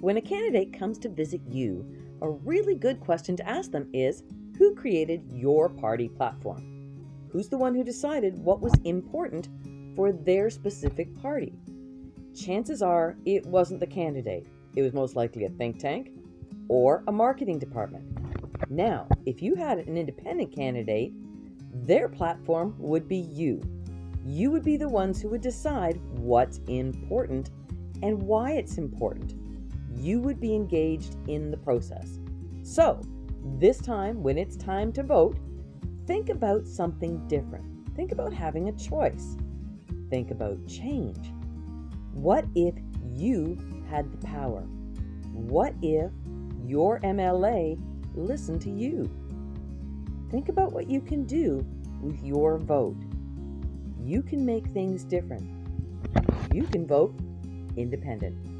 When a candidate comes to visit you, a really good question to ask them is Who created your party platform? Who's the one who decided what was important for their specific party? Chances are it wasn't the candidate, it was most likely a think tank or a marketing department. Now, if you had an independent candidate, their platform would be you. You would be the ones who would decide what's important and why it's important. You would be engaged in the process. So, this time, when it's time to vote, think about something different. Think about having a choice. Think about change. What if you had the power? What if your MLA listened to you? Think about what you can do with your vote. You can make things different. You can vote independent.